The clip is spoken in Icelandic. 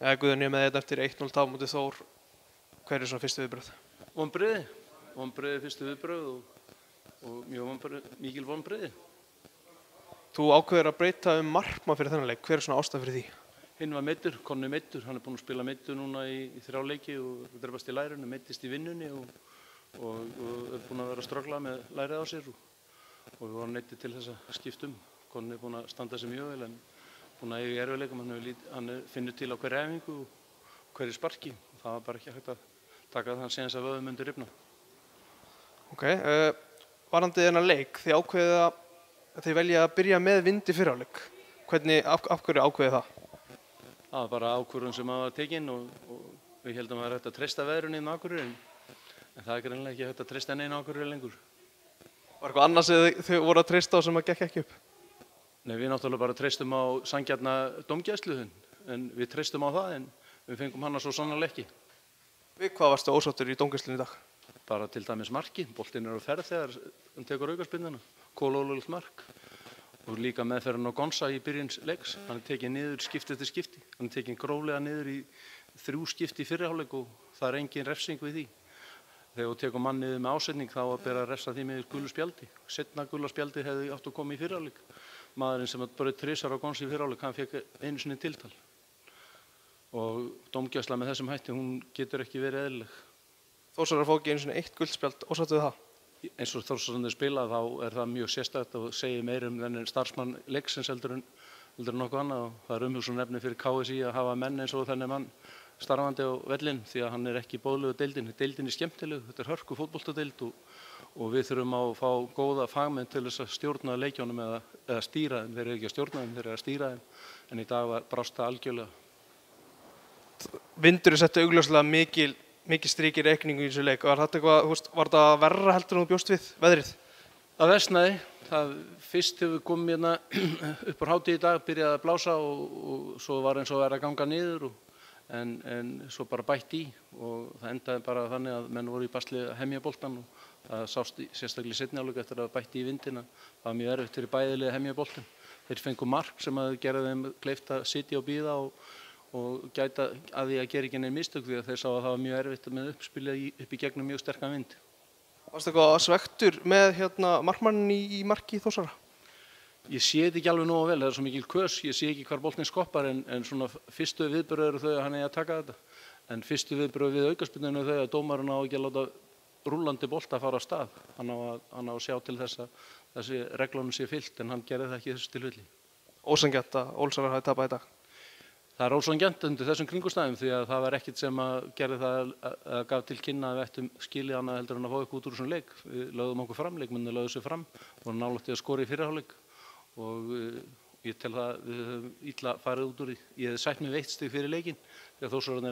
Ja, Guðan ég með þetta eftir 1-0 támúti Þór. Hver er svona fyrstu viðbröð? Vonbreiði, vonbreiði fyrstu viðbröð og, og mjög vonbreiði, mikil vonbreiði. Þú ákveður að breyta um markma fyrir þennan leik. Hver er svona ástæð fyrir því? Hinn var meittur, Konni meittur, hann er búinn að spila meittur núna í, í þrjá leiki og drefast í lærinu, meittist í vinnunni og, og, og er búinn að vera að ströggla með lærið á sér og, og við varum neittið til þess að skipta um. Konni er búinn að standa sig mjög vel en búinn að eiga í erfiðleikum, hann, finnur til á hverju efingu og hverju sparki. Það var bara ekki hægt að taka þann senast að vöðum undir rifna. Ok, uh, varandi þennan leik, þið ákveðið að þið velja að byrja með vindi fyrir áleik. Hvernig, af, af hverju ákveðið það? Það var bara ákvörðun sem að var tekinn og, og við heldum að það er hægt að treysta veðrunni inn á Akureyri en, en það er greinlega ekki hægt að treysta neina á Akureyri lengur. Var eitthvað annars sem þið, þið voru að treysta á sem að gekk ekki upp? Nei, við náttúrulega bara treystum á sangjarna domgæsluðun en við treystum á það en við fengum hana svo sannarlega ekki. Við hvað varstu ósáttur í dóngjastlunni í dag? Bara til dæmis marki, boltinn er á ferð þegar hann tekur aukarspinnuna, kólólulegt mark og líka meðferðin á Gonsa í byrjins leiks. Hann er tekið niður skipti eftir skipti, hann er tekið gróflega niður í þrjú skipti fyrirháleik og það er engin refsing við því. Þegar þú tekur mann niður með ásetning þá að bera að refsa því með gullu spjaldi. Setna gullu spjaldi hefði átt að koma í fyrirháleik. Maðurinn sem bara trísar á Gonsa í fyrirháleik, hann fekk einu sinni tiltal. Og domgjæsla með þessum hætti, hún getur ekki verið eðlileg. Þórsar fá ekki einu svona eitt guldspjald ósáttu við það? eins og Þórsarssonir spila þá er það mjög sérstætt og segir meir um þennan starfsmann leiksins heldur en, heldur en nokkuð annað og það er umhugsun efni fyrir KSI að hafa menn eins og þenni mann starfandi á vellin því að hann er ekki bóðlegu deildin. Deildin er skemmtileg, þetta er hörku fótbolltadeild og, og við þurfum að fá góða fagmenn til þess að stjórna leikjónum eða, eða stýra þeim, þeir eru ekki að stjórna þeim, þeir eru að stýra þeim en í dag var brást það algjörlega. Vindur er settu augljóslega mikil mikið strík í reikningu í þessu leik. Var þetta eitthvað, var þetta verra heldur en þú bjóst við veðrið? Það versnaði. Það fyrst hefur komið hérna upp á hátíð í dag, byrjaði að blása og, og svo var eins og verið að ganga niður og, en, en svo bara bætt í og það endaði bara þannig að menn voru í basli að hemja boltan og það sást sérstaklega setni álega eftir að bætt í vindina. Það var mjög erfitt fyrir bæðilega að hemja boltan. Þeir fengu mark sem að gera þeim kleift að sitja og býða og og gæta að því að gera ekki neina mistök því að þeir sá að það var mjög erfitt með uppspilið upp í gegnum mjög sterkan vind. Varst það eitthvað svektur með hérna, markmannin í, í marki Þósara? Ég sé þetta ekki alveg nógu vel, það er svo mikil kös, ég sé ekki hvar boltin skoppar en, en svona fyrstu viðbröð eru þau að hann er að taka þetta. En fyrstu viðbröð við aukarspilinu þau að dómarinn á ekki að láta rúlandi bolta að fara á stað. Hann á að, hann á að sjá til þess að þessi reglunum sé fyllt en hann gerði það ekki þessu tilvilli. Ósangjart að Ólsarar hafi tapað í dag? Það er ósangjant undir þessum kringustæðum því að það var ekkit sem að gerði það að gaf til kynna að við ættum skilið hana heldur en að fá ykkur út úr þessum leik. Við lögðum okkur fram, leikmenni lögðu sér fram og nálátti að skori í fyrirháleik og ég tel það við höfum ítla farið út úr. Ég hef sætt mig veitt stig fyrir leikin því að þósarinn